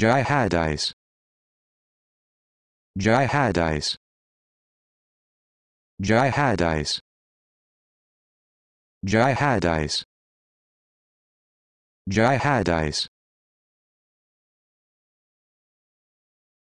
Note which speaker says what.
Speaker 1: jihadize jihadize jihadize jihadize jihadize